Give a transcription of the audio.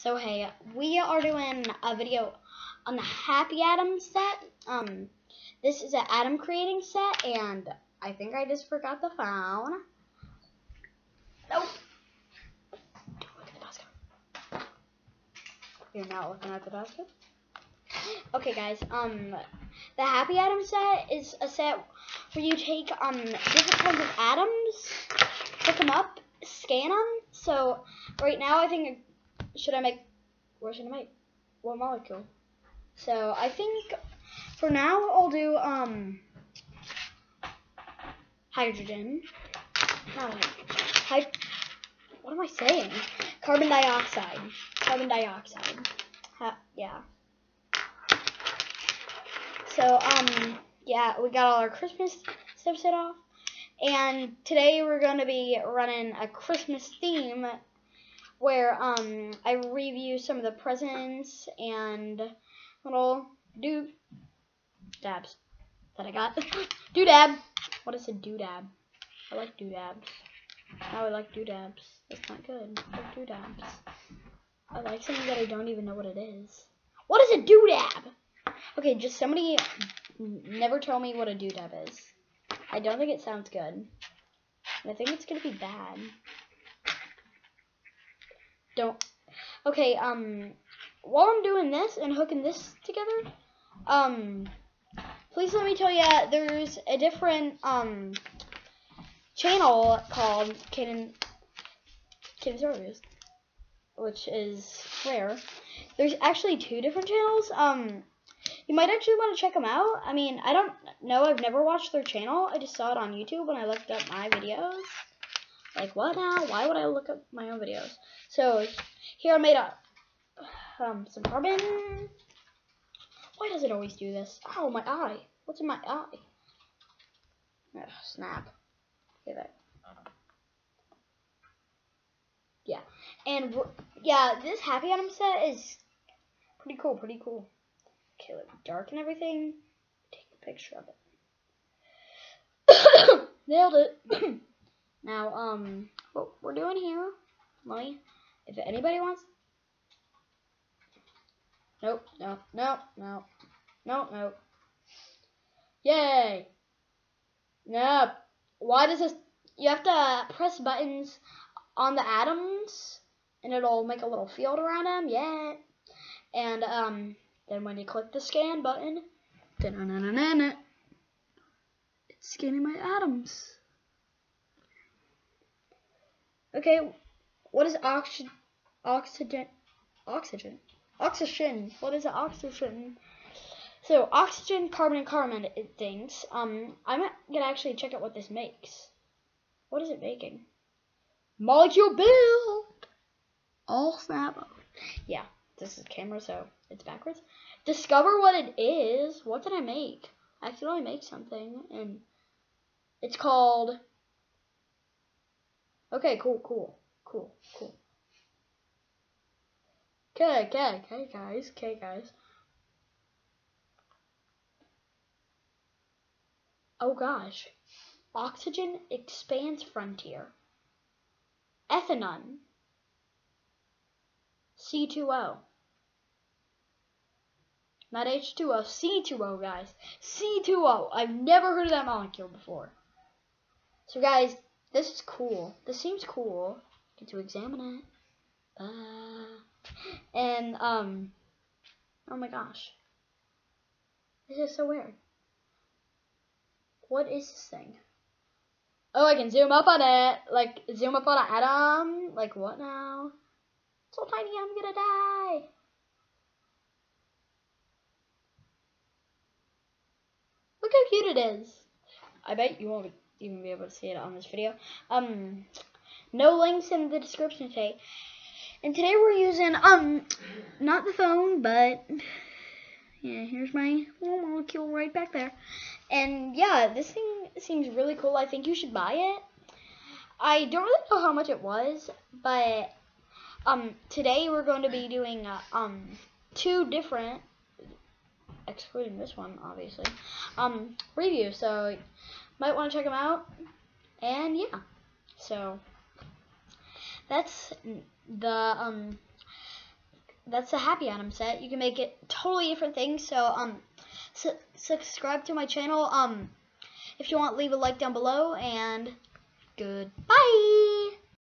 So hey, we are doing a video on the Happy Atom set. Um, this is an atom creating set, and I think I just forgot the phone. Nope. You're not looking at the basket. Okay, guys. Um, the Happy Atom set is a set where you take um different kinds of atoms, pick them up, scan them. So right now, I think should I make? where should I make? What molecule? So I think for now I'll do um hydrogen. Not hy What am I saying? Carbon dioxide. Carbon dioxide. Ha yeah. So um yeah, we got all our Christmas stuff set off. And today we're going to be running a Christmas theme where um I review some of the presents and little do dabs that I got. doodab. What is a doodab? I like doodabs. Now I like doodabs. That's not good. I like doodabs. I like something that I don't even know what it is. What is a doodab? Okay, just somebody never tell me what a doodab is. I don't think it sounds good. I think it's gonna be bad. Don't. Okay, um, while I'm doing this and hooking this together, um, please let me tell you, there's a different, um, channel called Canon, Canon Service, which is rare. There's actually two different channels, um, you might actually want to check them out. I mean, I don't know. I've never watched their channel. I just saw it on YouTube when I looked up my videos. Like, what now? Why would I look up my own videos? So, here I made up um, some carbon. Why does it always do this? Oh, my eye. What's in my eye? Oh, snap. Okay, that. Yeah. And, yeah, this Happy Atom set is pretty cool, pretty cool. Okay, let dark and everything. Take a picture of it. Nailed it. now, um, what we're doing here, let if anybody wants, nope, no, no, no, no, no. Yay! No. Why does this, you have to press buttons on the atoms, and it'll make a little field around them, yeah. And, um, then when you click the scan button, it's scanning my atoms. Okay, what is oxygen? Oxygen? Oxygen? Oxygen. What is oxygen? So oxygen, carbon, and carbon things. Um, I'm gonna actually check out what this makes. What is it making? Molecule build. All snap. Yeah, this is camera, so it's backwards. Discover what it is. What did I make? I accidentally make something, and it's called. Okay, cool, cool, cool, cool. Okay, okay, okay, guys, okay, guys. Oh gosh. Oxygen expands frontier. Ethanon. C2O. Not H2O, C2O, guys. C2O. I've never heard of that molecule before. So, guys, this is cool. This seems cool. Get to examine it. Uh, and, um, oh my gosh. This is so weird. What is this thing? Oh, I can zoom up on it. Like, zoom up on an atom. Like, what now? So tiny, I'm gonna die. Look how cute it is. I bet you won't even be able to see it on this video. Um, no links in the description today. And today we're using, um, not the phone, but, yeah, here's my little molecule right back there. And, yeah, this thing seems really cool. I think you should buy it. I don't really know how much it was, but, um, today we're going to be doing, uh, um, two different excluding this one, obviously, um, review. So, might want to check them out. And yeah, so that's the um that's the happy item set. You can make it totally different things. So um, su subscribe to my channel. Um, if you want, leave a like down below and goodbye.